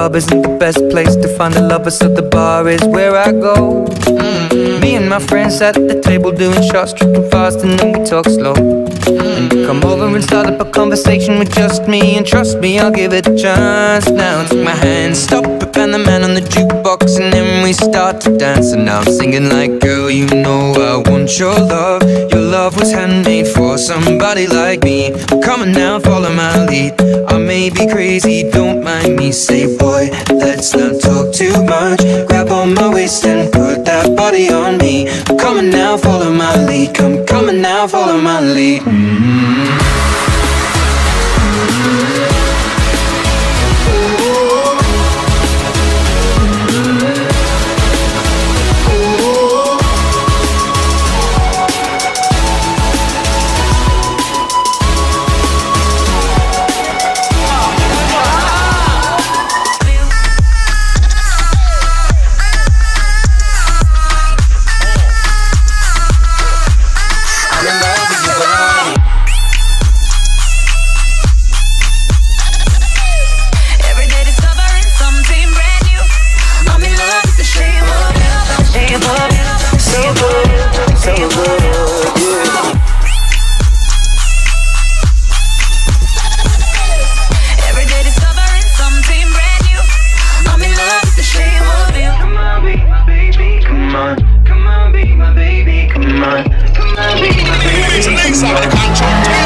club isn't the best place to find a lover, so the bar is where I go. Mm. My friends at the table doing shots, tripping fast, and then we talk slow. And come over and start up a conversation with just me, and trust me, I'll give it a chance. Now take my hand, stop it, and the man on the jukebox, and then we start to dance. And I'm singing like, girl, you know I want your love. Your love was handmade for somebody like me. Come on now, follow my lead. I may be crazy, don't mind me. Say, boy, let's not talk too much. Grab on my waist and put that body on on now, follow my lead. Come, on now, follow my lead. Mm -hmm. outside of the contract.